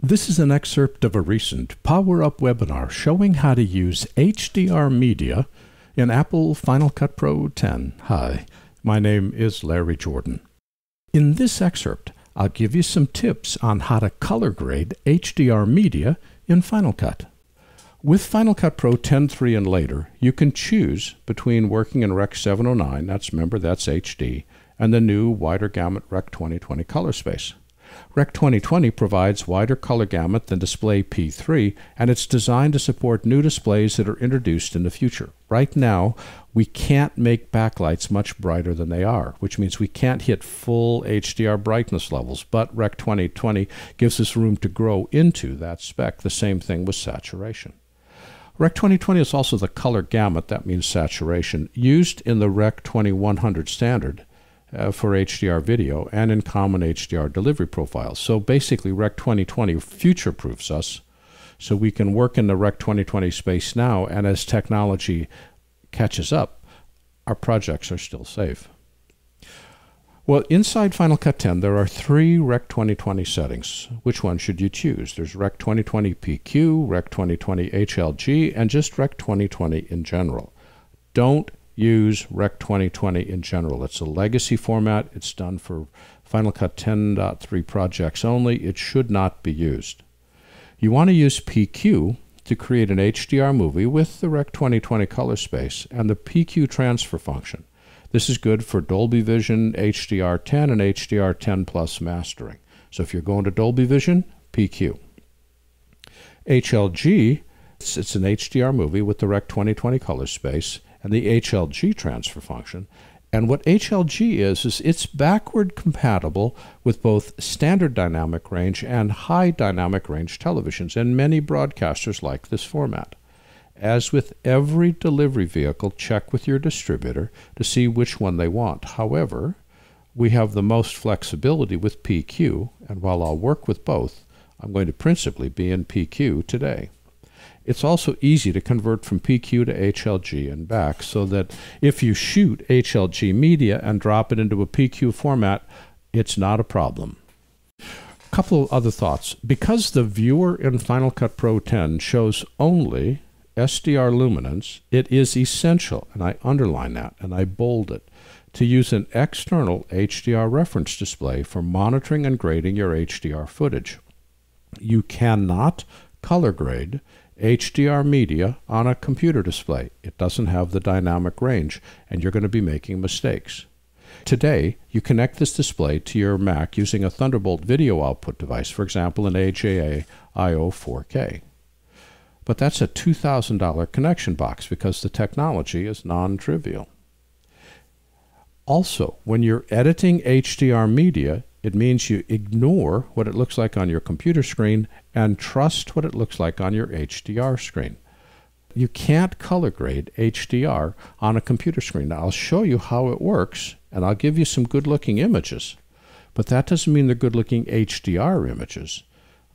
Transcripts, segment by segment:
This is an excerpt of a recent Power Up webinar showing how to use HDR media in Apple Final Cut Pro 10. Hi, my name is Larry Jordan. In this excerpt, I'll give you some tips on how to color grade HDR media in Final Cut. With Final Cut Pro 10.3 and later, you can choose between working in Rec 709, that's remember that's HD, and the new wider gamut Rec 2020 color space. Rec 2020 provides wider color gamut than Display P3, and it's designed to support new displays that are introduced in the future. Right now, we can't make backlights much brighter than they are, which means we can't hit full HDR brightness levels, but Rec 2020 gives us room to grow into that spec. The same thing with saturation. Rec 2020 is also the color gamut, that means saturation, used in the Rec 2100 standard uh, for HDR video and in common HDR delivery profiles. So basically, Rec 2020 future proofs us so we can work in the Rec 2020 space now, and as technology catches up, our projects are still safe. Well, inside Final Cut 10, there are three Rec 2020 settings. Which one should you choose? There's Rec 2020 PQ, Rec 2020 HLG, and just Rec 2020 in general. Don't use Rec 2020 in general. It's a legacy format. It's done for Final Cut 10.3 projects only. It should not be used. You want to use PQ to create an HDR movie with the Rec 2020 color space and the PQ transfer function. This is good for Dolby Vision, HDR10, and HDR10 Plus mastering. So if you're going to Dolby Vision, PQ. HLG, it's, it's an HDR movie with the Rec 2020 color space and the HLG transfer function. And what HLG is, is it's backward compatible with both standard dynamic range and high dynamic range televisions, and many broadcasters like this format. As with every delivery vehicle, check with your distributor to see which one they want. However, we have the most flexibility with PQ, and while I'll work with both, I'm going to principally be in PQ today. It's also easy to convert from PQ to HLG and back so that if you shoot HLG media and drop it into a PQ format, it's not a problem. A couple of other thoughts. Because the viewer in Final Cut Pro 10 shows only SDR luminance, it is essential, and I underline that and I bold it, to use an external HDR reference display for monitoring and grading your HDR footage. You cannot color grade HDR media on a computer display. It doesn't have the dynamic range, and you're going to be making mistakes. Today, you connect this display to your Mac using a Thunderbolt video output device, for example, an AJA IO 4K. But that's a $2,000 connection box because the technology is non trivial. Also, when you're editing HDR media, it means you ignore what it looks like on your computer screen and trust what it looks like on your HDR screen. You can't color grade HDR on a computer screen. Now, I'll show you how it works and I'll give you some good looking images, but that doesn't mean they're good looking HDR images.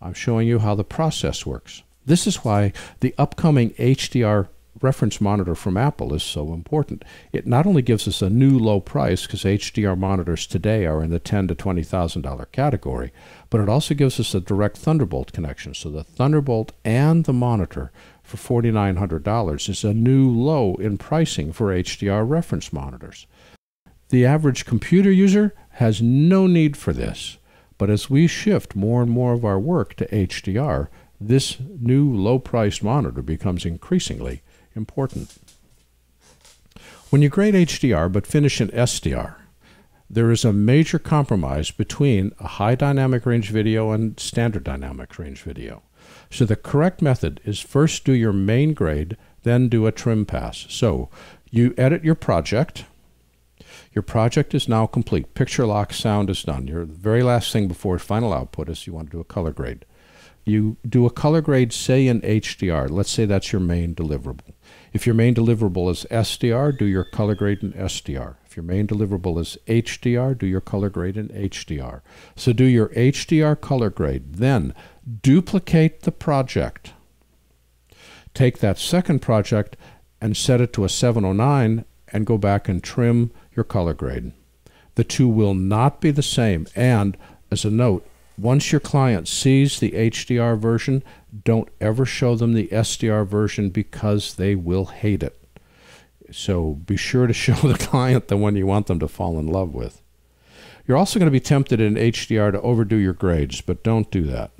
I'm showing you how the process works. This is why the upcoming HDR reference monitor from Apple is so important. It not only gives us a new low price because HDR monitors today are in the ten to twenty thousand dollar category, but it also gives us a direct Thunderbolt connection. So the Thunderbolt and the monitor for forty nine hundred dollars is a new low in pricing for HDR reference monitors. The average computer user has no need for this, but as we shift more and more of our work to HDR, this new low priced monitor becomes increasingly important. When you grade HDR but finish in SDR, there is a major compromise between a high dynamic range video and standard dynamic range video. So the correct method is first do your main grade, then do a trim pass. So you edit your project. Your project is now complete. Picture lock sound is done. Your very last thing before final output is you want to do a color grade. You do a color grade, say in HDR. Let's say that's your main deliverable. If your main deliverable is SDR, do your color grade in SDR. If your main deliverable is HDR, do your color grade in HDR. So do your HDR color grade. Then duplicate the project. Take that second project and set it to a 709 and go back and trim your color grade. The two will not be the same. And as a note, once your client sees the HDR version, don't ever show them the SDR version because they will hate it. So be sure to show the client the one you want them to fall in love with. You're also going to be tempted in HDR to overdo your grades, but don't do that.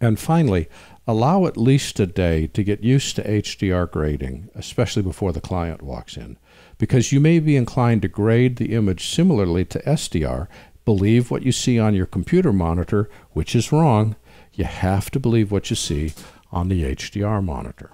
And finally, allow at least a day to get used to HDR grading, especially before the client walks in, because you may be inclined to grade the image similarly to SDR believe what you see on your computer monitor, which is wrong. You have to believe what you see on the HDR monitor.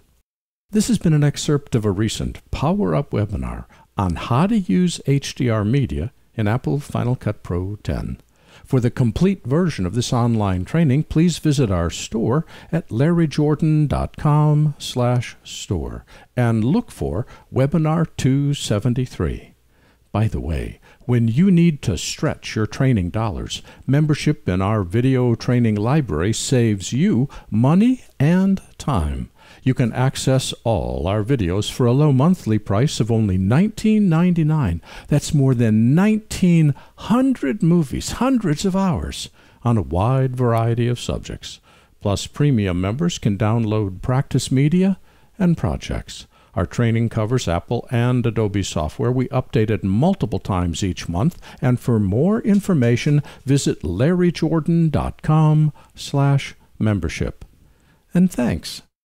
This has been an excerpt of a recent Power Up webinar on how to use HDR media in Apple Final Cut Pro 10. For the complete version of this online training, please visit our store at larryjordan.com/store and look for webinar 273. By the way, when you need to stretch your training dollars, membership in our video training library saves you money and time. You can access all our videos for a low monthly price of only $19.99. That's more than 1,900 movies, hundreds of hours, on a wide variety of subjects. Plus, premium members can download practice media and projects. Our training covers Apple and Adobe software. We update it multiple times each month. And for more information, visit larryjordan.com slash membership. And thanks.